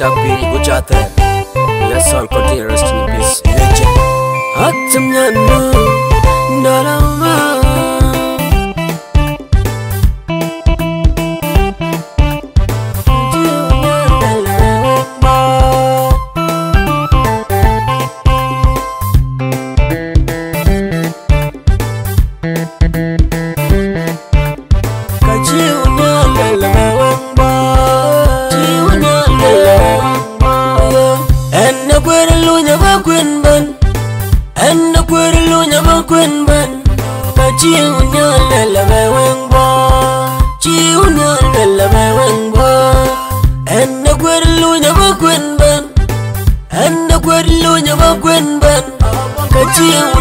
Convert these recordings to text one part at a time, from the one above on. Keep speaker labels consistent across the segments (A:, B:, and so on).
A: tabi bu çatı Let's all continue rest in peace Legend. Aklım yandı Daralım quên bận, ta chiều nhớ lên là về quên bo chiều nhớ lên là về quên bo em đã quên lui nhớ bơ quên bận, em đã quên lui nhớ bơ quên bận và chiều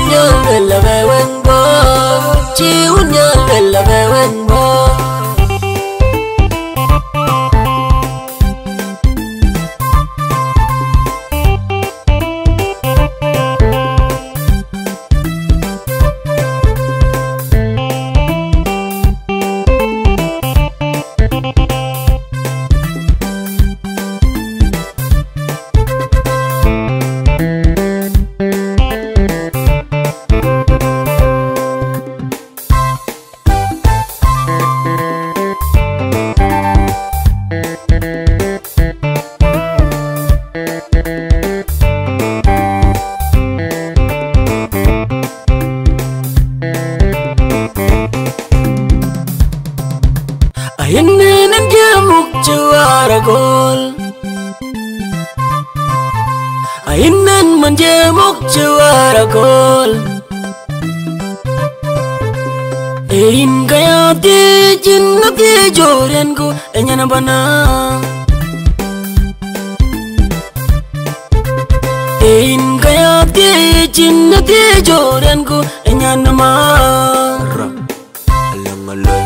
A: gol. Ainan menjemuk juara gol. Erin kaya te jenna te joren ko enyana bana Erin kaya te jenna te joren ko enyana mara Alang alay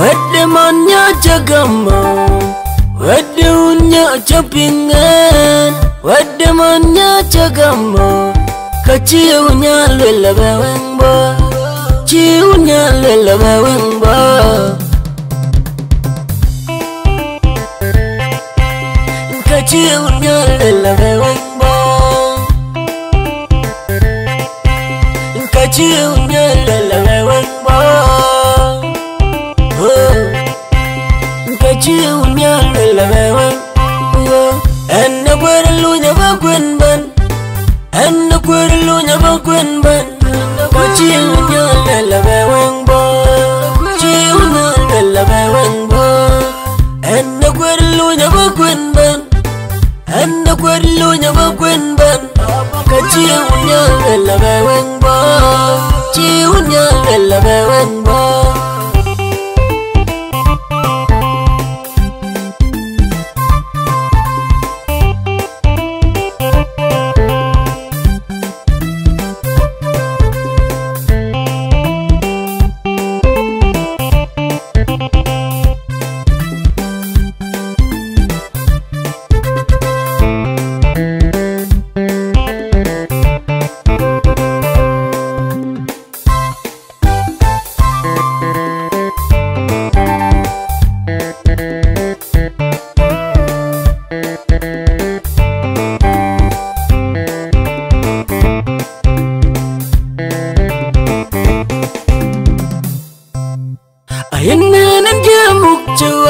A: Wedemannya jagama Wede unya capingan Wede manya jagama Kaciunya lela baweng ba Ciunya lela baweng ba Kaciunya lela baweng ba Kaciunya lela baweng ba oh. Chiu nhớ là về quên bơ chiu nhớ là về quên bờ.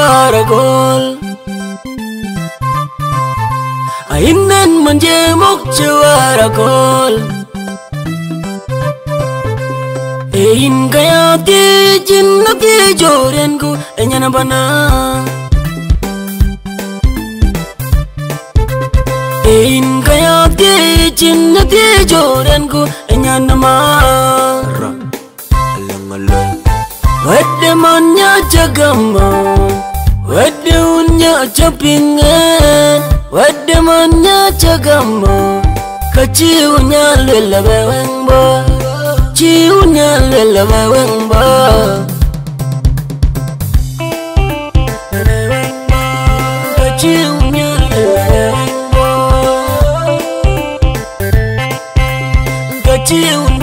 A: caracol Ainen menjemuk caracol Ein gaya ti jinnat ye jorenku enyana bana Ein gaya ti jinnat ye jorenku enyana mara Alang alang Wedemannya jagamu jagama Wede unya capingan Wede manya jagama Kaciunya lela baweng ba Ciunya lela baweng ba Kaciunya lela baweng ba Kaciunya lela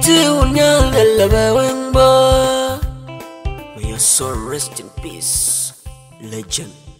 A: ti unyang dalabawang May your soul rest in peace, legend.